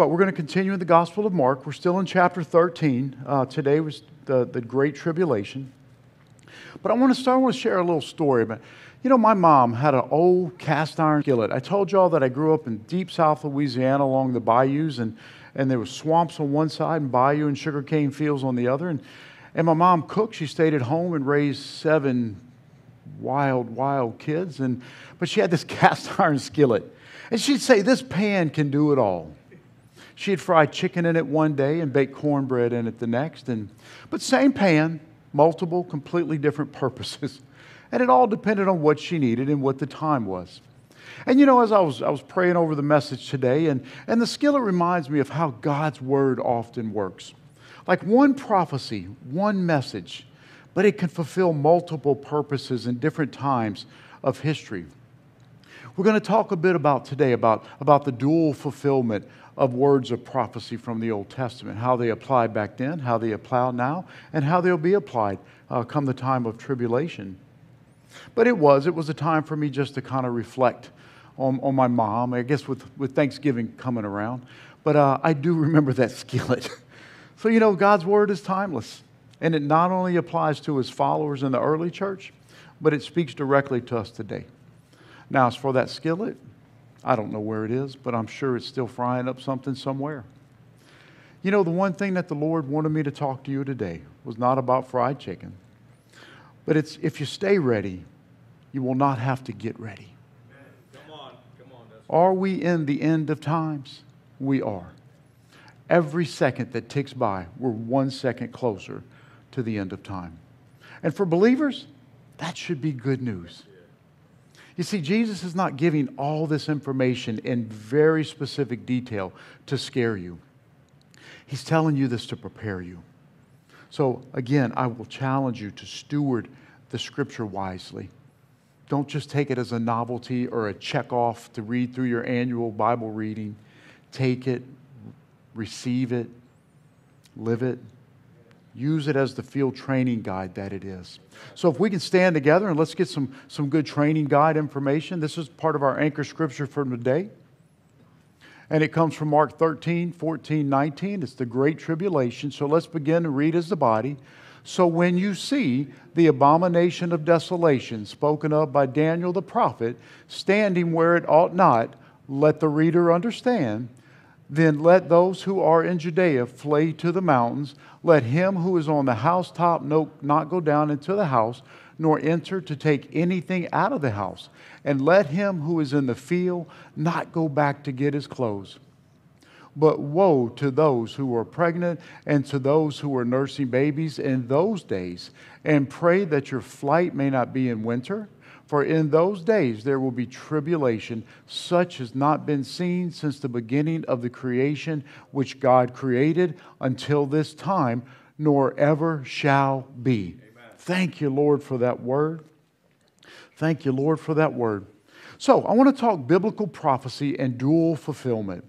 about, we're going to continue in the Gospel of Mark. We're still in chapter 13. Uh, today was the, the Great Tribulation. But I want to start, I want to share a little story But, you know, my mom had an old cast iron skillet. I told y'all that I grew up in deep South Louisiana along the bayous, and, and there were swamps on one side and bayou and sugarcane fields on the other. And, and my mom cooked. She stayed at home and raised seven wild, wild kids. And, but she had this cast iron skillet. And she'd say, This pan can do it all. She'd fried chicken in it one day and baked cornbread in it the next. And, but same pan, multiple, completely different purposes. And it all depended on what she needed and what the time was. And you know, as I was, I was praying over the message today, and, and the skillet reminds me of how God's word often works. Like one prophecy, one message, but it can fulfill multiple purposes in different times of history. We're going to talk a bit about today about, about the dual fulfillment of words of prophecy from the Old Testament, how they apply back then, how they apply now, and how they'll be applied uh, come the time of tribulation. But it was, it was a time for me just to kind of reflect on, on my mom, I guess with, with Thanksgiving coming around. But uh, I do remember that skillet. so, you know, God's word is timeless. And it not only applies to his followers in the early church, but it speaks directly to us today. Now, as for that skillet, I don't know where it is, but I'm sure it's still frying up something somewhere. You know, the one thing that the Lord wanted me to talk to you today was not about fried chicken, but it's if you stay ready, you will not have to get ready. Come on, come on. Are we in the end of times? We are. Every second that ticks by, we're one second closer to the end of time. And for believers, that should be good news. You see, Jesus is not giving all this information in very specific detail to scare you. He's telling you this to prepare you. So, again, I will challenge you to steward the scripture wisely. Don't just take it as a novelty or a check off to read through your annual Bible reading. Take it, receive it, live it, use it as the field training guide that it is. So if we can stand together and let's get some, some good training guide information. This is part of our anchor scripture for today. And it comes from Mark 13, 14, 19. It's the Great Tribulation. So let's begin to read as the body. So when you see the abomination of desolation spoken of by Daniel the prophet standing where it ought not, let the reader understand then let those who are in Judea flee to the mountains. Let him who is on the housetop not go down into the house, nor enter to take anything out of the house. And let him who is in the field not go back to get his clothes. But woe to those who are pregnant and to those who are nursing babies in those days. And pray that your flight may not be in winter for in those days there will be tribulation, such as not been seen since the beginning of the creation which God created until this time, nor ever shall be. Amen. Thank you, Lord, for that word. Thank you, Lord, for that word. So, I want to talk biblical prophecy and dual fulfillment.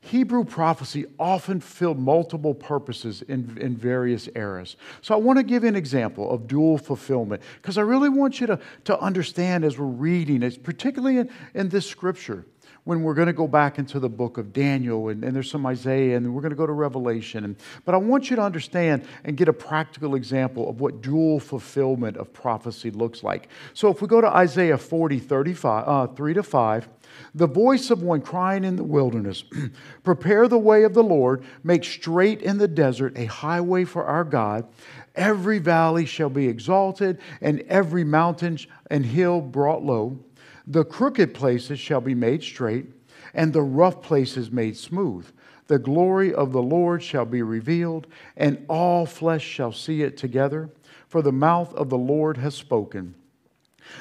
Hebrew prophecy often filled multiple purposes in, in various eras. So I want to give you an example of dual fulfillment because I really want you to, to understand as we're reading it, particularly in, in this scripture, when we're going to go back into the book of Daniel and, and there's some Isaiah and we're going to go to Revelation. And, but I want you to understand and get a practical example of what dual fulfillment of prophecy looks like. So if we go to Isaiah 40, 35, uh, 3 to 5, the voice of one crying in the wilderness, Prepare the way of the Lord, make straight in the desert a highway for our God. Every valley shall be exalted, and every mountain and hill brought low. The crooked places shall be made straight, and the rough places made smooth. The glory of the Lord shall be revealed, and all flesh shall see it together, for the mouth of the Lord has spoken.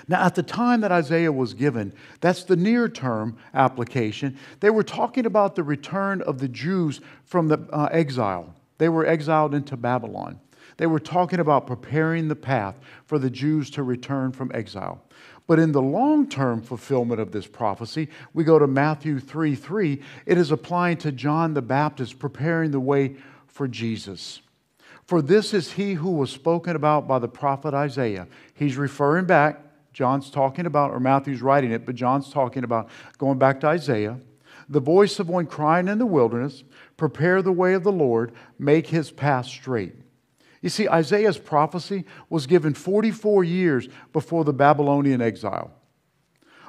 Now, at the time that Isaiah was given, that's the near term application, they were talking about the return of the Jews from the uh, exile. They were exiled into Babylon. They were talking about preparing the path for the Jews to return from exile. But in the long term fulfillment of this prophecy, we go to Matthew 3 3. It is applying to John the Baptist, preparing the way for Jesus. For this is he who was spoken about by the prophet Isaiah. He's referring back John's talking about, or Matthew's writing it, but John's talking about going back to Isaiah. the voice of one crying in the wilderness, Prepare the way of the Lord, make his path straight. You see, Isaiah's prophecy was given 44 years before the Babylonian exile.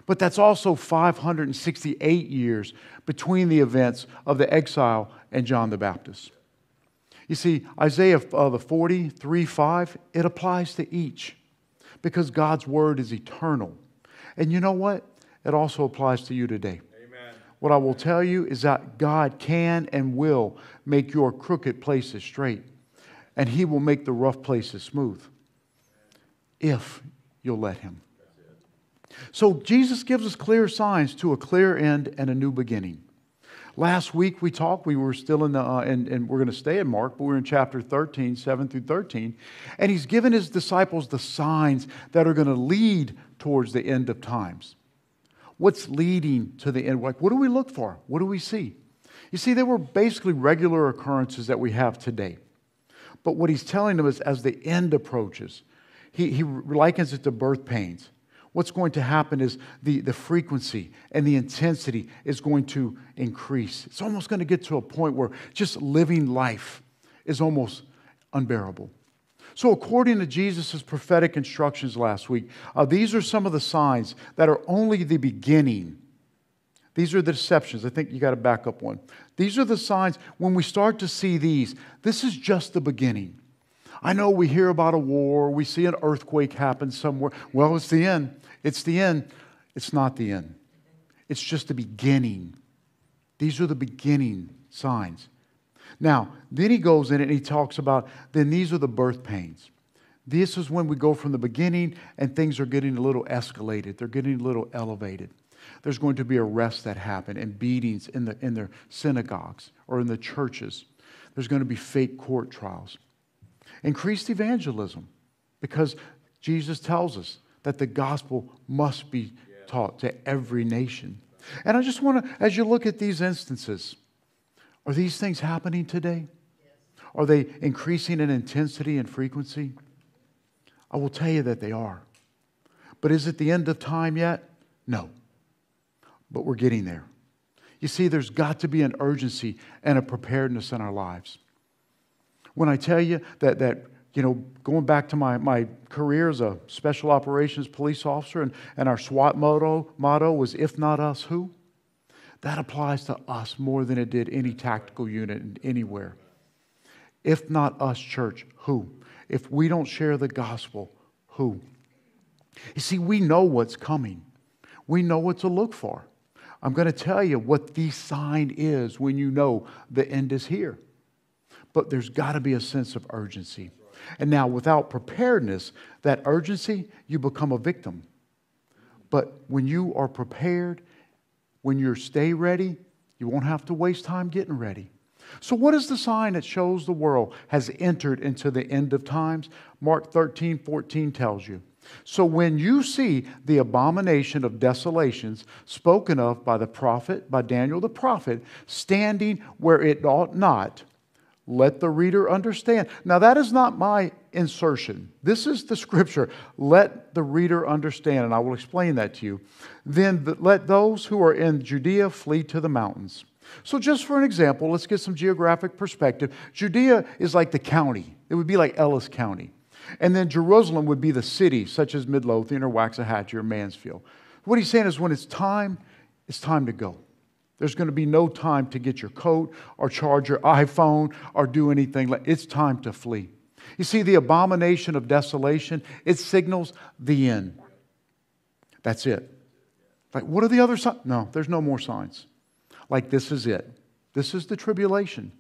But that's also 568 years between the events of the exile and John the Baptist. You see, Isaiah uh, the 43 5, it applies to each because God's word is eternal. And you know what? It also applies to you today. Amen. What I will tell you is that God can and will make your crooked places straight, and He will make the rough places smooth if you'll let Him. So Jesus gives us clear signs to a clear end and a new beginning. Last week we talked, we were still in the, uh, and, and we're going to stay in Mark, but we're in chapter 13, 7 through 13. And he's given his disciples the signs that are going to lead towards the end of times. What's leading to the end? Like, what do we look for? What do we see? You see, they were basically regular occurrences that we have today. But what he's telling them is as the end approaches, he, he likens it to birth pains what's going to happen is the, the frequency and the intensity is going to increase. It's almost going to get to a point where just living life is almost unbearable. So, according to Jesus' prophetic instructions last week, uh, these are some of the signs that are only the beginning. These are the deceptions. I think you got to back up one. These are the signs. When we start to see these, this is just the beginning. I know we hear about a war, we see an earthquake happen somewhere. Well, it's the end. It's the end. It's not the end. It's just the beginning. These are the beginning signs. Now, then he goes in and he talks about then these are the birth pains. This is when we go from the beginning and things are getting a little escalated, they're getting a little elevated. There's going to be arrests that happen and beatings in, the, in their synagogues or in the churches. There's going to be fake court trials. Increased evangelism because Jesus tells us that the gospel must be taught to every nation. And I just want to, as you look at these instances, are these things happening today? Are they increasing in intensity and frequency? I will tell you that they are. But is it the end of time yet? No. But we're getting there. You see, there's got to be an urgency and a preparedness in our lives. When I tell you that, that you know, going back to my, my career as a special operations police officer, and, and our SWAT motto, motto was, if not us, who? That applies to us more than it did any tactical unit anywhere. If not us, church, who? If we don't share the gospel, who? You see, we know what's coming. We know what to look for. I'm going to tell you what the sign is when you know the end is here. But there's got to be a sense of urgency. And now, without preparedness, that urgency, you become a victim. But when you are prepared, when you stay ready, you won't have to waste time getting ready. So, what is the sign that shows the world has entered into the end of times? Mark 13, 14 tells you. So, when you see the abomination of desolations spoken of by the prophet, by Daniel the prophet, standing where it ought not, let the reader understand. Now, that is not my insertion. This is the scripture. Let the reader understand, and I will explain that to you. Then let those who are in Judea flee to the mountains. So, just for an example, let's get some geographic perspective. Judea is like the county, it would be like Ellis County. And then Jerusalem would be the city, such as Midlothian or Waxahachie or Mansfield. What he's saying is when it's time, it's time to go. There's going to be no time to get your coat or charge your iPhone or do anything. It's time to flee. You see, the abomination of desolation, it signals the end. That's it. Like, what are the other signs? No, there's no more signs. Like, this is it. This is the tribulation.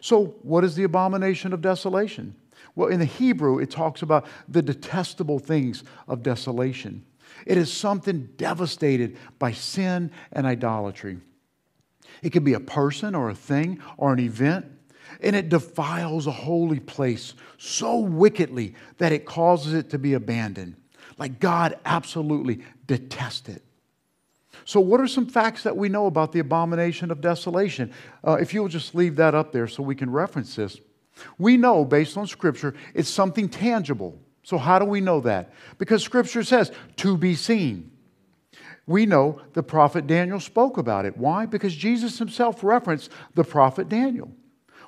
So, what is the abomination of desolation? Well, in the Hebrew, it talks about the detestable things of desolation. It is something devastated by sin and idolatry. It could be a person or a thing or an event. And it defiles a holy place so wickedly that it causes it to be abandoned. Like God absolutely detests it. So, what are some facts that we know about the abomination of desolation? Uh, if you'll just leave that up there so we can reference this. We know, based on Scripture, it's something tangible. So, how do we know that? Because Scripture says, to be seen. We know the prophet Daniel spoke about it. Why? Because Jesus himself referenced the prophet Daniel.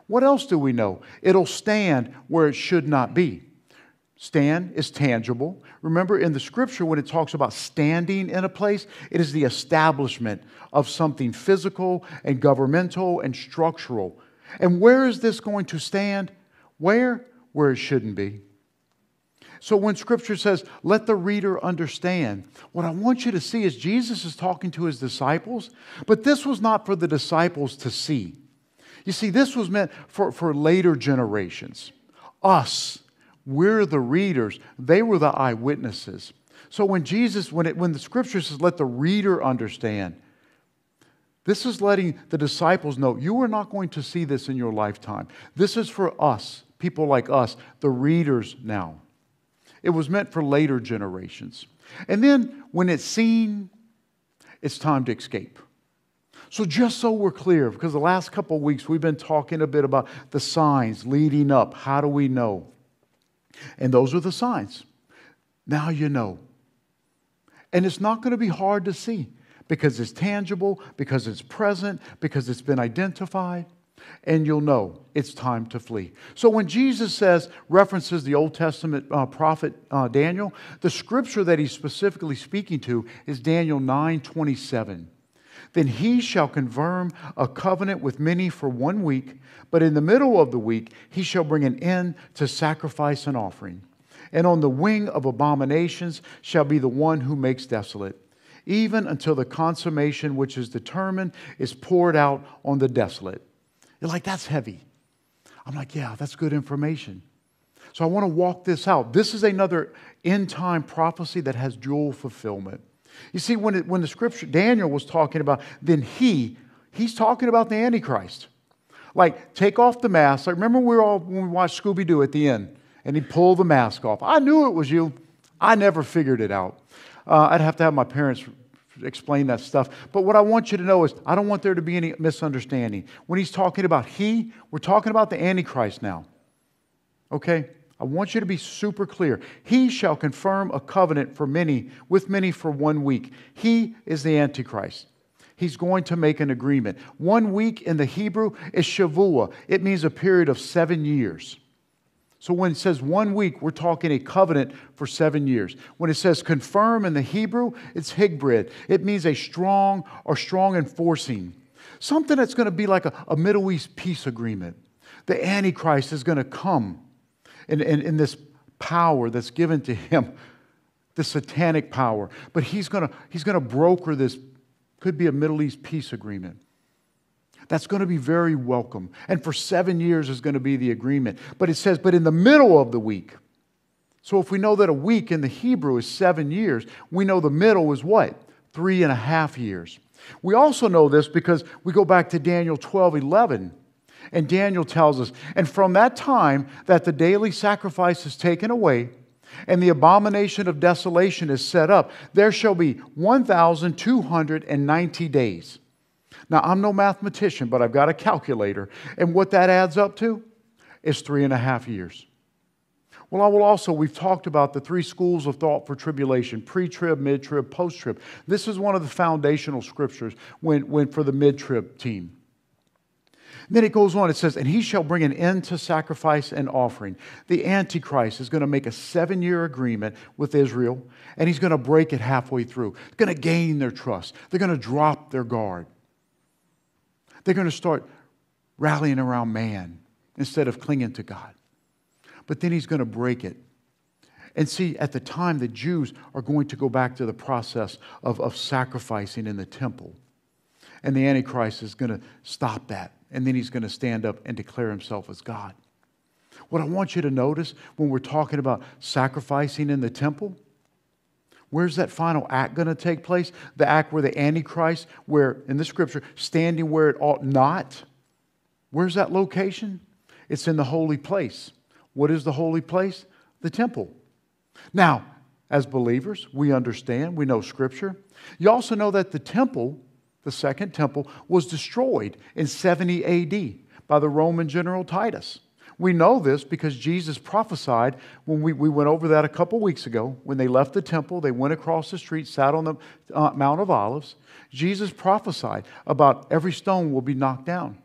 What else do we know? It'll stand where it should not be. Stand is tangible. Remember in the scripture when it talks about standing in a place, it is the establishment of something physical and governmental and structural. And where is this going to stand? Where? Where it shouldn't be. So when scripture says, let the reader understand, what I want you to see is Jesus is talking to his disciples, but this was not for the disciples to see. You see, this was meant for, for later generations. Us, we're the readers, they were the eyewitnesses. So when Jesus, when, it, when the scripture says, let the reader understand, this is letting the disciples know you are not going to see this in your lifetime. This is for us, people like us, the readers now. It was meant for later generations. And then when it's seen, it's time to escape. So, just so we're clear, because the last couple of weeks we've been talking a bit about the signs leading up. How do we know? And those are the signs. Now you know. And it's not going to be hard to see because it's tangible, because it's present, because it's been identified and you'll know it's time to flee. So when Jesus says, references the Old Testament uh, prophet uh, Daniel, the scripture that he's specifically speaking to is Daniel 9 27. Then he shall confirm a covenant with many for one week, but in the middle of the week he shall bring an end to sacrifice and offering. And on the wing of abominations shall be the one who makes desolate, even until the consummation which is determined is poured out on the desolate. You're like, that's heavy. I'm like, yeah, that's good information. So I want to walk this out. This is another end time prophecy that has dual fulfillment. You see, when, it, when the scripture, Daniel was talking about, then he, he's talking about the Antichrist. Like, take off the mask. Like, remember we were all, when we watched Scooby Doo at the end, and he pulled the mask off. I knew it was you. I never figured it out. Uh, I'd have to have my parents explain that stuff. But what I want you to know is I don't want there to be any misunderstanding. When he's talking about he, we're talking about the Antichrist now. Okay? I want you to be super clear. He shall confirm a covenant for many, with many for one week. He is the Antichrist. He's going to make an agreement. One week in the Hebrew is Shavua. It means a period of seven years. So when it says one week, we're talking a covenant for seven years. When it says confirm in the Hebrew, it's higbrid. It means a strong or strong enforcing. Something that's going to be like a, a Middle East peace agreement. The Antichrist is going to come in, in, in this power that's given to him, the satanic power. But he's going to, he's going to broker this, could be a Middle East peace agreement. That's going to be very welcome. And for seven years is going to be the agreement. But it says, but in the middle of the week. So if we know that a week in the Hebrew is seven years, we know the middle is what? Three and a half years. We also know this because we go back to Daniel 12 11. And Daniel tells us, and from that time that the daily sacrifice is taken away, and the abomination of desolation is set up, there shall be 1,290 days. Now, I'm no mathematician, but I've got a calculator. And what that adds up to is three and a half years. Well, I will also, we've talked about the three schools of thought for tribulation pre trib, mid trib, post trib. This is one of the foundational scriptures when, when, for the mid trib team. Then it goes on, it says, And he shall bring an end to sacrifice and offering. The Antichrist is going to make a seven year agreement with Israel, and he's going to break it halfway through. Going to gain their trust, they're going to drop their guard. They're going to start rallying around man instead of clinging to God. But then he's going to break it. And see, at the time, the Jews are going to go back to the process of, of sacrificing in the temple. And the Antichrist is going to stop that. And then he's going to stand up and declare himself as God. What I want you to notice when we're talking about sacrificing in the temple, Where's that final act going to take place? The act where the Antichrist, where in the scripture, standing where it ought not. Where's that location? It's in the holy place. What is the holy place? The temple. Now, as believers, we understand, we know scripture. You also know that the temple, the second temple, was destroyed in 70 AD by the Roman general Titus. We know this because Jesus prophesied when we, we went over that a couple weeks ago. When they left the temple, they went across the street, sat on the uh, Mount of Olives. Jesus prophesied about every stone will be knocked down.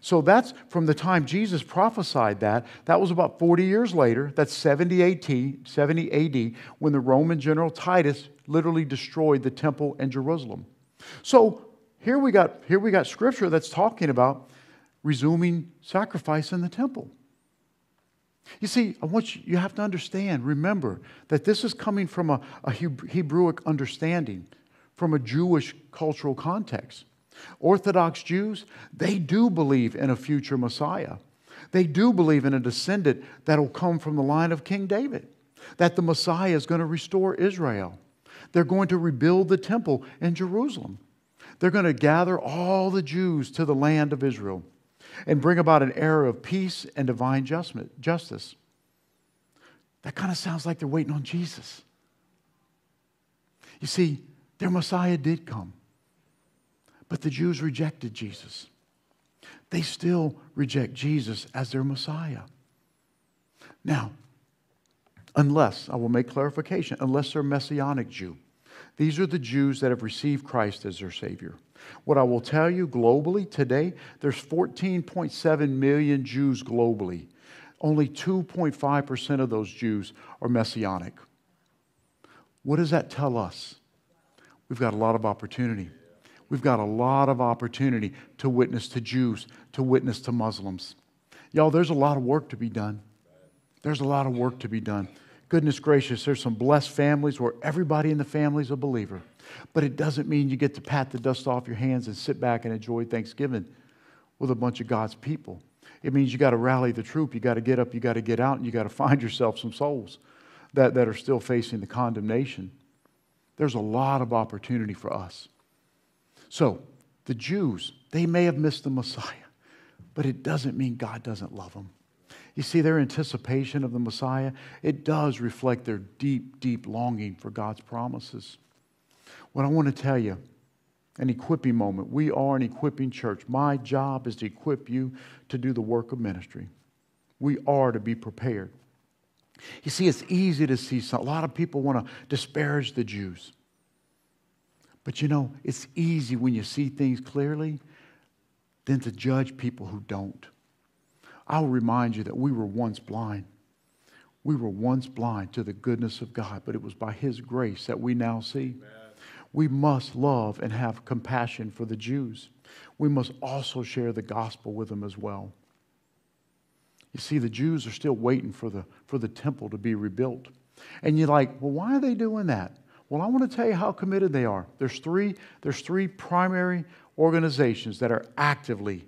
So that's from the time Jesus prophesied that. That was about 40 years later. That's 70 AD, 70 AD, when the Roman general Titus literally destroyed the temple in Jerusalem. So here we got, here we got scripture that's talking about resuming sacrifice in the temple. You see, I want you, you have to understand, remember, that this is coming from a, a Hebrewic understanding, from a Jewish cultural context. Orthodox Jews, they do believe in a future Messiah. They do believe in a descendant that will come from the line of King David, that the Messiah is going to restore Israel. They're going to rebuild the temple in Jerusalem. They're going to gather all the Jews to the land of Israel and bring about an era of peace and divine justice. That kind of sounds like they're waiting on Jesus. You see, their Messiah did come, but the Jews rejected Jesus. They still reject Jesus as their Messiah. Now, unless, I will make clarification, unless they're Messianic Jew. These are the Jews that have received Christ as their Savior. What I will tell you globally today, there's 14.7 million Jews globally. Only 2.5% of those Jews are messianic. What does that tell us? We've got a lot of opportunity. We've got a lot of opportunity to witness to Jews, to witness to Muslims. Y'all, there's a lot of work to be done. There's a lot of work to be done. Goodness gracious, there's some blessed families where everybody in the family is a believer. But it doesn't mean you get to pat the dust off your hands and sit back and enjoy Thanksgiving with a bunch of God's people. It means you got to rally the troop. You got to get up, you got to get out, and you got to find yourself some souls that, that are still facing the condemnation. There's a lot of opportunity for us. So, the Jews, they may have missed the Messiah, but it doesn't mean God doesn't love them. You see, their anticipation of the Messiah, it does reflect their deep, deep longing for God's promises. What I want to tell you, an equipping moment. We are an equipping church. My job is to equip you to do the work of ministry. We are to be prepared. You see, it's easy to see some, a lot of people want to disparage the Jews. But you know, it's easy when you see things clearly than to judge people who don't. I'll remind you that we were once blind. We were once blind to the goodness of God, but it was by His grace that we now see. Amen. We must love and have compassion for the Jews. We must also share the gospel with them as well. You see, the Jews are still waiting for the, for the temple to be rebuilt. And you're like, well, why are they doing that? Well, I want to tell you how committed they are. There's three, there's three primary organizations that are actively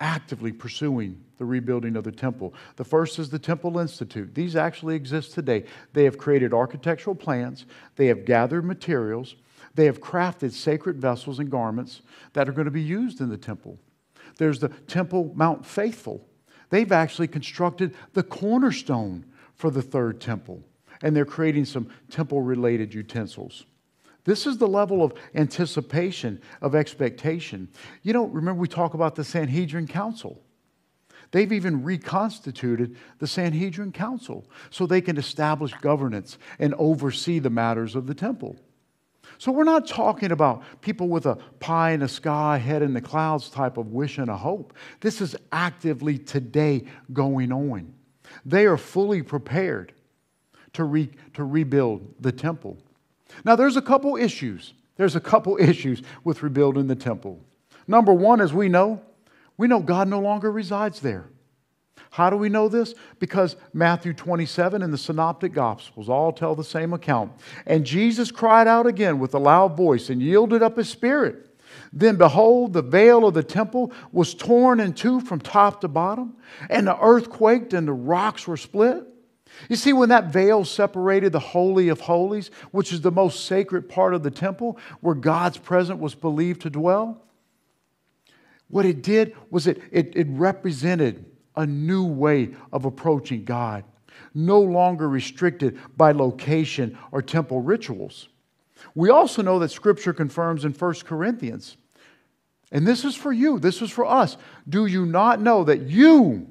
actively pursuing the rebuilding of the temple. The first is the Temple Institute. These actually exist today. They have created architectural plans, they have gathered materials, they have crafted sacred vessels and garments that are going to be used in the temple. There's the Temple Mount Faithful. They've actually constructed the cornerstone for the third temple, and they're creating some temple related utensils. This is the level of anticipation, of expectation. You know, remember we talk about the Sanhedrin Council. They've even reconstituted the Sanhedrin Council so they can establish governance and oversee the matters of the temple. So we're not talking about people with a pie in the sky, head in the clouds type of wish and a hope. This is actively today going on. They are fully prepared to, re- to rebuild the temple. Now, there's a couple issues. There's a couple issues with rebuilding the temple. Number one, as we know, we know God no longer resides there. How do we know this? Because Matthew 27 and the Synoptic Gospels all tell the same account. And Jesus cried out again with a loud voice and yielded up his spirit. Then behold, the veil of the temple was torn in two from top to bottom, and the earth quaked and the rocks were split. You see, when that veil separated the Holy of Holies, which is the most sacred part of the temple where God's presence was believed to dwell, what it did was it, it, it represented a new way of approaching God, no longer restricted by location or temple rituals. We also know that Scripture confirms in 1 Corinthians, and this is for you, this is for us. Do you not know that you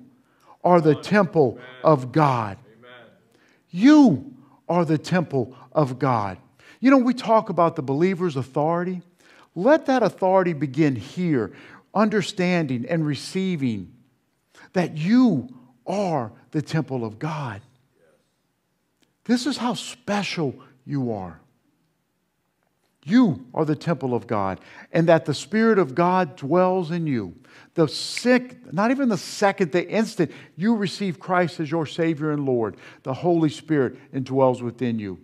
are the temple of God. You are the temple of God. You know, we talk about the believer's authority. Let that authority begin here, understanding and receiving that you are the temple of God. This is how special you are. You are the temple of God, and that the Spirit of God dwells in you. The sick, not even the second, the instant you receive Christ as your Savior and Lord, the Holy Spirit indwells within you.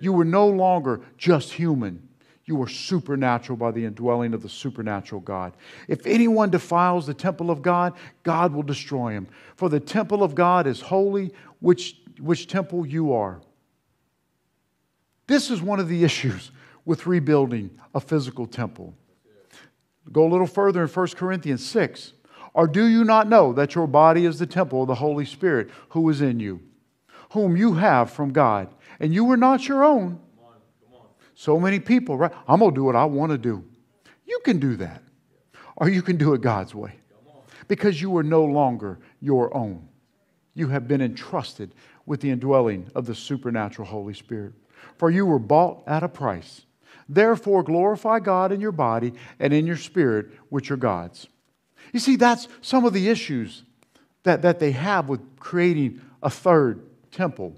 You were no longer just human. You are supernatural by the indwelling of the supernatural God. If anyone defiles the temple of God, God will destroy him. For the temple of God is holy, which, which temple you are. This is one of the issues with rebuilding a physical temple. Go a little further in 1 Corinthians 6. Or do you not know that your body is the temple of the Holy Spirit who is in you, whom you have from God, and you were not your own? So many people, right? I'm going to do what I want to do. You can do that. Or you can do it God's way. Because you are no longer your own. You have been entrusted with the indwelling of the supernatural Holy Spirit. For you were bought at a price. Therefore, glorify God in your body and in your spirit, which are God's. You see, that's some of the issues that, that they have with creating a third temple.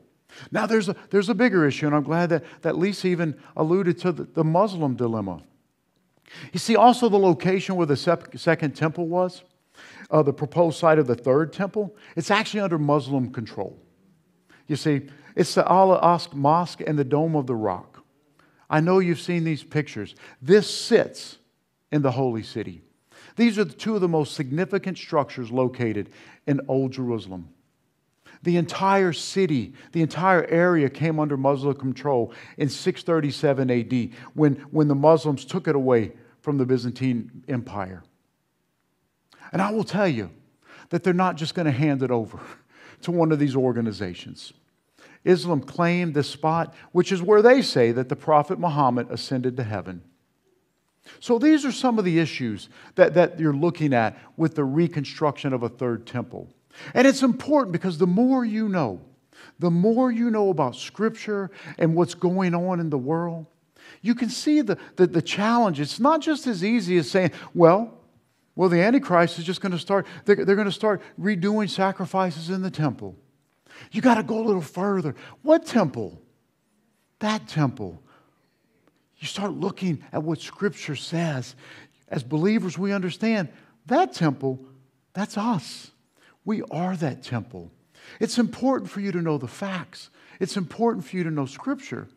Now, there's a, there's a bigger issue, and I'm glad that, that Lisa even alluded to the, the Muslim dilemma. You see, also the location where the second temple was, uh, the proposed site of the third temple, it's actually under Muslim control. You see, it's the Al Aqsa Mosque and the Dome of the Rock. I know you've seen these pictures. This sits in the Holy City. These are the two of the most significant structures located in Old Jerusalem. The entire city, the entire area came under Muslim control in 637 AD when, when the Muslims took it away from the Byzantine Empire. And I will tell you that they're not just going to hand it over to one of these organizations. Islam claimed this spot, which is where they say that the Prophet Muhammad ascended to heaven. So these are some of the issues that, that you're looking at with the reconstruction of a third temple. And it's important because the more you know, the more you know about Scripture and what's going on in the world, you can see the, the, the challenge. It's not just as easy as saying, well, well, the Antichrist is just going to start, they're, they're going to start redoing sacrifices in the temple. You got to go a little further. What temple? That temple. You start looking at what Scripture says. As believers, we understand that temple, that's us. We are that temple. It's important for you to know the facts, it's important for you to know Scripture.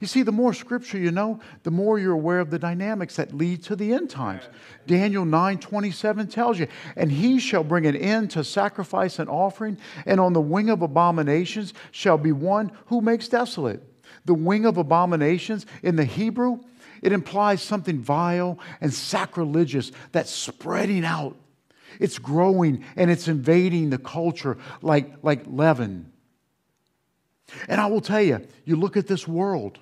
You see, the more scripture you know, the more you're aware of the dynamics that lead to the end times. Daniel 9 27 tells you, And he shall bring an end to sacrifice and offering, and on the wing of abominations shall be one who makes desolate. The wing of abominations in the Hebrew, it implies something vile and sacrilegious that's spreading out. It's growing and it's invading the culture like, like leaven. And I will tell you, you look at this world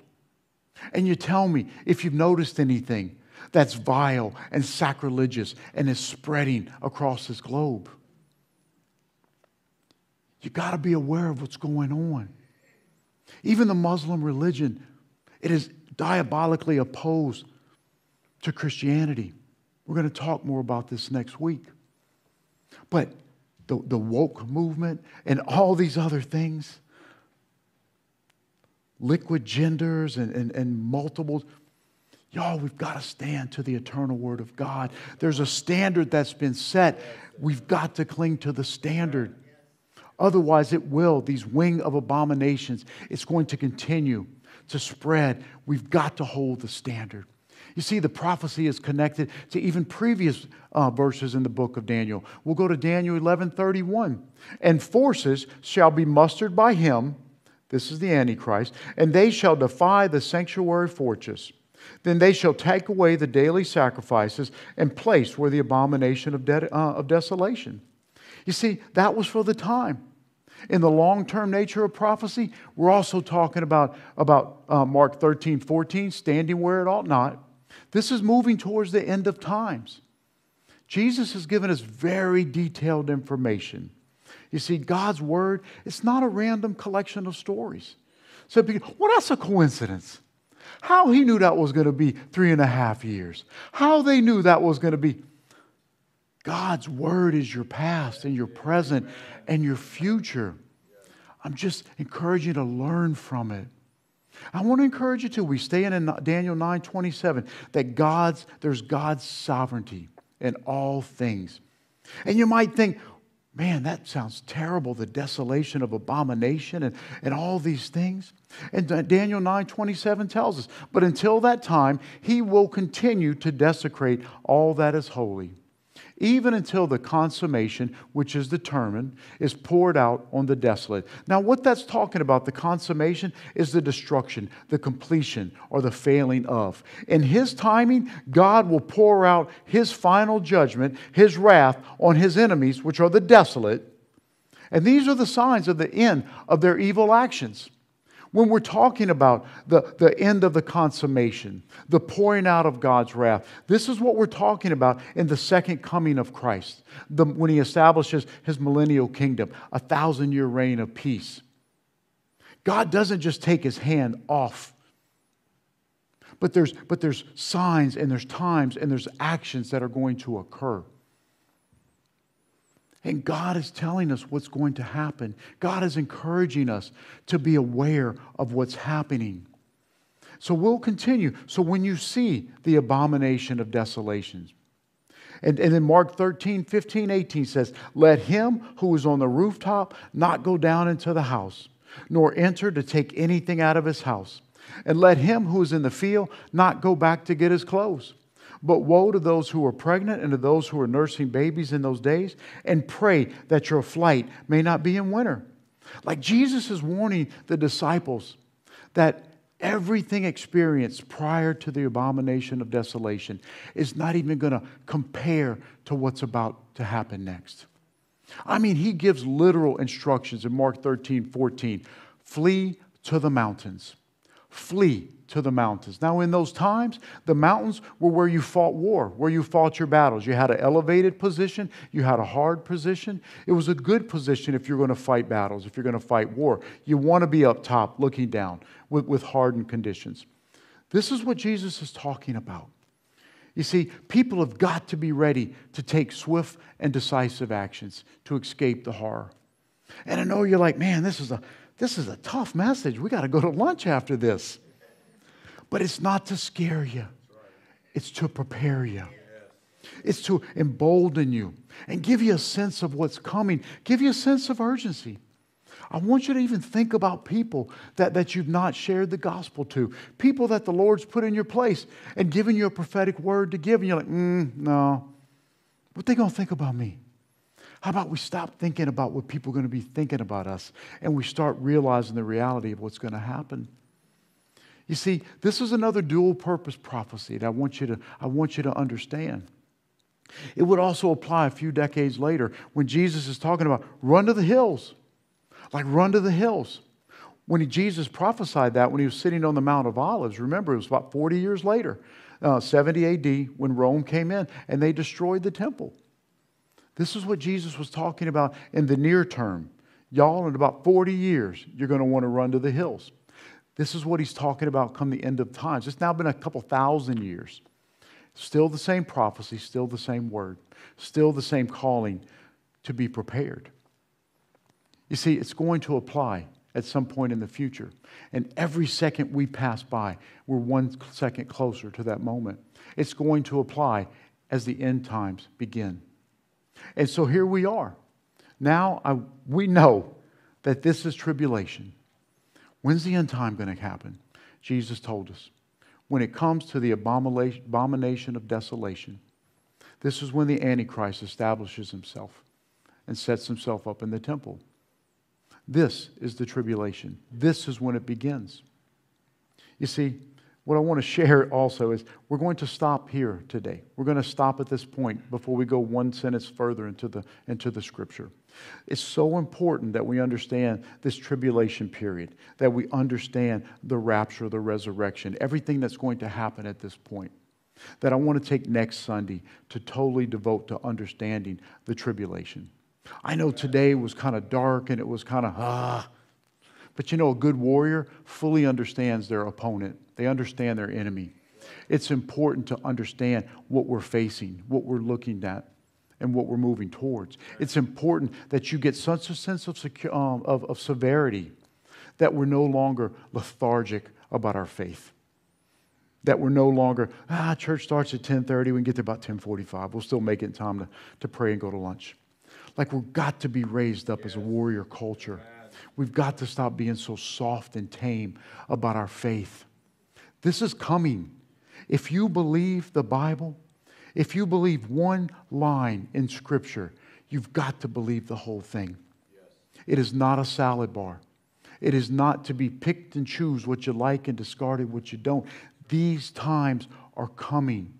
and you tell me if you've noticed anything that's vile and sacrilegious and is spreading across this globe. You got to be aware of what's going on. Even the Muslim religion, it is diabolically opposed to Christianity. We're going to talk more about this next week. But the, the woke movement and all these other things, liquid genders and, and, and multiple. Y'all, we've got to stand to the eternal word of God. There's a standard that's been set. We've got to cling to the standard. Otherwise, it will, these wing of abominations, it's going to continue to spread. We've got to hold the standard. You see, the prophecy is connected to even previous uh, verses in the book of Daniel. We'll go to Daniel 11 31. And forces shall be mustered by him this is the Antichrist. And they shall defy the sanctuary fortress. Then they shall take away the daily sacrifices and place where the abomination of, de- uh, of desolation. You see, that was for the time. In the long term nature of prophecy, we're also talking about, about uh, Mark 13, 14, standing where it ought not. This is moving towards the end of times. Jesus has given us very detailed information. You see, God's word, it's not a random collection of stories. So, well, that's a coincidence. How he knew that was going to be three and a half years. How they knew that was going to be. God's word is your past and your present and your future. I'm just encouraging you to learn from it. I want to encourage you to. We stay in Daniel 9 27 that God's, there's God's sovereignty in all things. And you might think, man, that sounds terrible, the desolation of abomination and, and all these things. And Daniel 9 27 tells us, but until that time, he will continue to desecrate all that is holy even until the consummation, which is determined, is poured out on the desolate. Now, what that's talking about, the consummation, is the destruction, the completion, or the failing of. In His timing, God will pour out His final judgment, His wrath on His enemies, which are the desolate. And these are the signs of the end of their evil actions. When we're talking about the, the end of the consummation, the pouring out of God's wrath, this is what we're talking about in the second coming of Christ, the, when he establishes his millennial kingdom, a thousand year reign of peace. God doesn't just take his hand off but there's, but there's signs and there's times and there's actions that are going to occur. And God is telling us what's going to happen. God is encouraging us to be aware of what's happening. So we'll continue. So when you see the abomination of desolations, and, and then Mark 13, 15, 18 says, Let him who is on the rooftop not go down into the house, nor enter to take anything out of his house. And let him who is in the field not go back to get his clothes. But woe to those who are pregnant and to those who are nursing babies in those days, and pray that your flight may not be in winter. Like Jesus is warning the disciples that everything experienced prior to the abomination of desolation is not even going to compare to what's about to happen next. I mean, he gives literal instructions in Mark 13, 14 flee to the mountains. Flee to the mountains. Now, in those times, the mountains were where you fought war, where you fought your battles. You had an elevated position, you had a hard position. It was a good position if you're going to fight battles, if you're going to fight war. You want to be up top, looking down with, with hardened conditions. This is what Jesus is talking about. You see, people have got to be ready to take swift and decisive actions to escape the horror. And I know you're like, man, this is a this is a tough message. We got to go to lunch after this. But it's not to scare you, it's to prepare you. It's to embolden you and give you a sense of what's coming, give you a sense of urgency. I want you to even think about people that, that you've not shared the gospel to, people that the Lord's put in your place and given you a prophetic word to give, and you're like, mm, no. What they to think about me? How about we stop thinking about what people are going to be thinking about us and we start realizing the reality of what's going to happen? You see, this is another dual purpose prophecy that I want you to, I want you to understand. It would also apply a few decades later when Jesus is talking about run to the hills, like run to the hills. When he, Jesus prophesied that when he was sitting on the Mount of Olives, remember it was about 40 years later, uh, 70 AD, when Rome came in and they destroyed the temple. This is what Jesus was talking about in the near term. Y'all, in about 40 years, you're going to want to run to the hills. This is what he's talking about come the end of times. It's now been a couple thousand years. Still the same prophecy, still the same word, still the same calling to be prepared. You see, it's going to apply at some point in the future. And every second we pass by, we're one second closer to that moment. It's going to apply as the end times begin. And so here we are. Now I, we know that this is tribulation. When's the end time going to happen? Jesus told us. When it comes to the abomination of desolation, this is when the Antichrist establishes himself and sets himself up in the temple. This is the tribulation. This is when it begins. You see, what I want to share also is we're going to stop here today. We're going to stop at this point before we go one sentence further into the, into the scripture. It's so important that we understand this tribulation period, that we understand the rapture, the resurrection, everything that's going to happen at this point. That I want to take next Sunday to totally devote to understanding the tribulation. I know today was kind of dark and it was kind of ah. But you know, a good warrior fully understands their opponent, they understand their enemy. It's important to understand what we're facing, what we're looking at, and what we're moving towards. It's important that you get such a sense of, secu- um, of, of severity that we're no longer lethargic about our faith. That we're no longer, ah, church starts at 10.30, we can get there about 10.45. We'll still make it in time to, to pray and go to lunch. Like we've got to be raised up as a warrior culture. We've got to stop being so soft and tame about our faith. This is coming. If you believe the Bible, if you believe one line in Scripture, you've got to believe the whole thing. It is not a salad bar. It is not to be picked and choose what you like and discarded what you don't. These times are coming.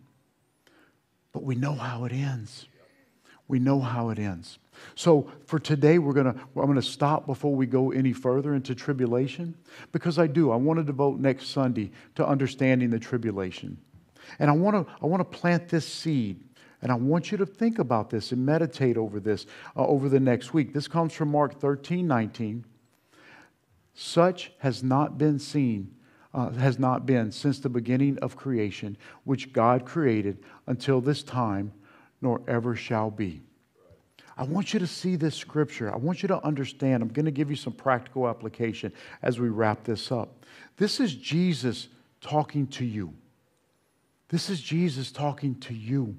But we know how it ends. We know how it ends. So for today, we're gonna, I'm going to stop before we go any further into tribulation because I do. I want to devote next Sunday to understanding the tribulation. And I want to, I want to plant this seed. And I want you to think about this and meditate over this uh, over the next week. This comes from Mark 13, 19. Such has not been seen, uh, has not been since the beginning of creation, which God created until this time, nor ever shall be. I want you to see this scripture. I want you to understand. I'm going to give you some practical application as we wrap this up. This is Jesus talking to you. This is Jesus talking to you.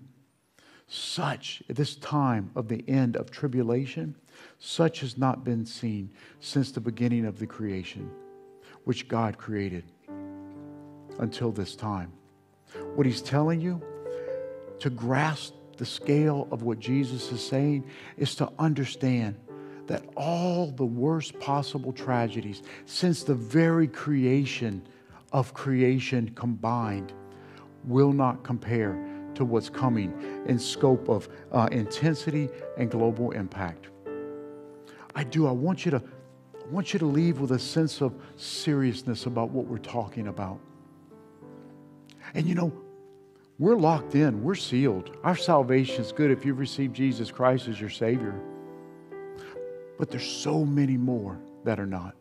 Such, at this time of the end of tribulation, such has not been seen since the beginning of the creation, which God created until this time. What he's telling you, to grasp the scale of what Jesus is saying is to understand that all the worst possible tragedies since the very creation of creation combined will not compare to what's coming in scope of uh, intensity and global impact. I do. I want you to I want you to leave with a sense of seriousness about what we're talking about. And you know, we're locked in, we're sealed. Our salvation is good if you've received Jesus Christ as your Savior. But there's so many more that are not.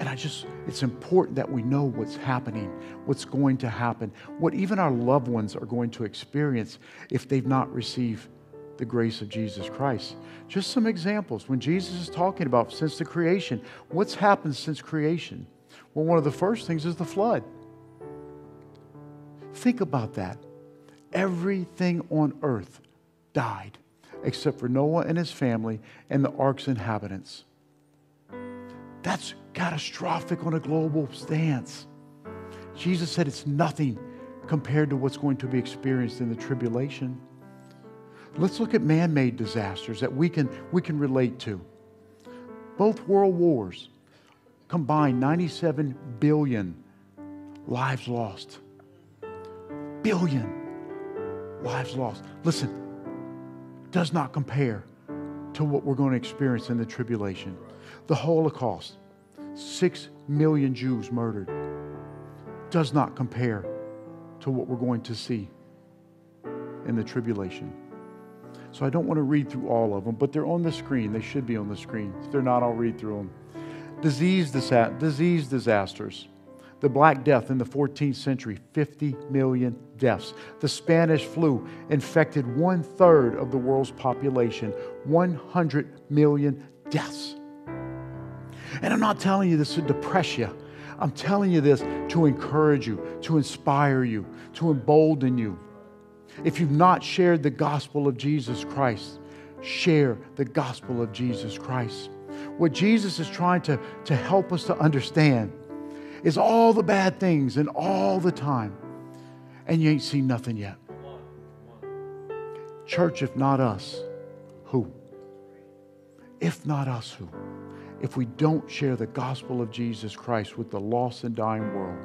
And I just, it's important that we know what's happening, what's going to happen, what even our loved ones are going to experience if they've not received the grace of Jesus Christ. Just some examples. When Jesus is talking about since the creation, what's happened since creation? Well, one of the first things is the flood. Think about that. Everything on earth died except for Noah and his family and the ark's inhabitants. That's catastrophic on a global stance. Jesus said it's nothing compared to what's going to be experienced in the tribulation. Let's look at man made disasters that we can, we can relate to. Both world wars combined 97 billion lives lost billion lives lost. Listen, does not compare to what we're going to experience in the tribulation. The Holocaust, six million Jews murdered, does not compare to what we're going to see in the tribulation. So I don't want to read through all of them, but they're on the screen. They should be on the screen. If they're not, I'll read through them. Disease, disease disasters. The Black Death in the 14th century, 50 million deaths. The Spanish flu infected one third of the world's population, 100 million deaths. And I'm not telling you this to depress you. I'm telling you this to encourage you, to inspire you, to embolden you. If you've not shared the gospel of Jesus Christ, share the gospel of Jesus Christ. What Jesus is trying to, to help us to understand is all the bad things and all the time, and you ain't seen nothing yet. Church, if not us, who? If not us, who? If we don't share the gospel of Jesus Christ with the lost and dying world,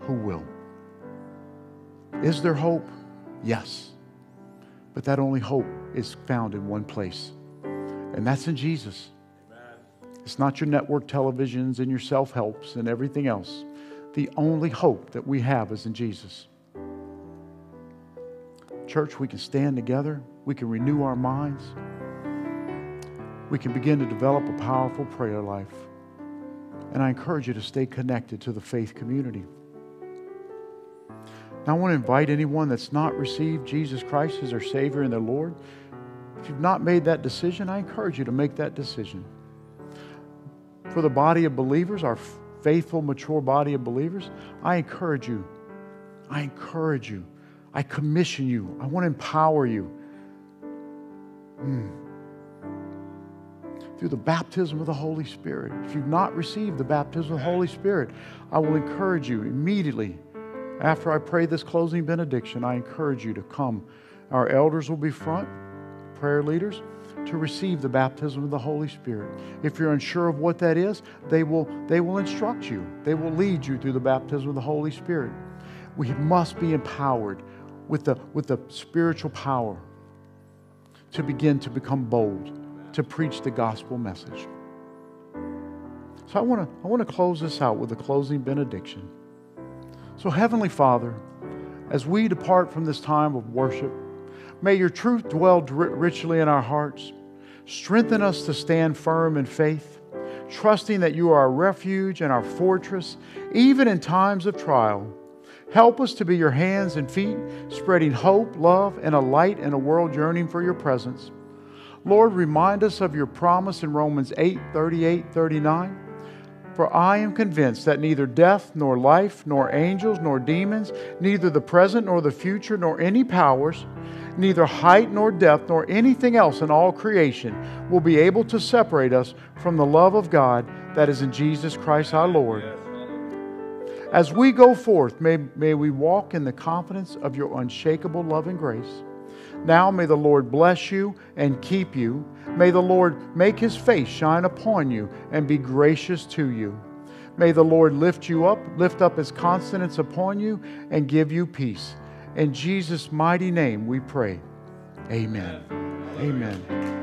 who will? Is there hope? Yes. But that only hope is found in one place, and that's in Jesus. It's not your network televisions and your self helps and everything else. The only hope that we have is in Jesus. Church, we can stand together, we can renew our minds, we can begin to develop a powerful prayer life. And I encourage you to stay connected to the faith community. Now, I want to invite anyone that's not received Jesus Christ as their Savior and their Lord. If you've not made that decision, I encourage you to make that decision. For the body of believers, our faithful, mature body of believers, I encourage you. I encourage you. I commission you. I want to empower you. Mm. Through the baptism of the Holy Spirit. If you've not received the baptism of the Holy Spirit, I will encourage you immediately after I pray this closing benediction. I encourage you to come. Our elders will be front, prayer leaders to receive the baptism of the Holy Spirit. If you're unsure of what that is, they will, they will instruct you, they will lead you through the baptism of the Holy Spirit. We must be empowered with the, with the spiritual power to begin to become bold, to preach the gospel message. So I want to I want to close this out with a closing benediction. So Heavenly Father, as we depart from this time of worship, may your truth dwell richly in our hearts. Strengthen us to stand firm in faith, trusting that you are our refuge and our fortress, even in times of trial. Help us to be your hands and feet, spreading hope, love, and a light in a world yearning for your presence. Lord, remind us of your promise in Romans 8 38 39. For I am convinced that neither death, nor life, nor angels, nor demons, neither the present nor the future, nor any powers, neither height nor depth nor anything else in all creation will be able to separate us from the love of God that is in Jesus Christ our Lord. As we go forth, may, may we walk in the confidence of your unshakable love and grace. Now may the Lord bless you and keep you. May the Lord make his face shine upon you and be gracious to you. May the Lord lift you up, lift up his countenance upon you, and give you peace. In Jesus' mighty name we pray. Amen. Amen.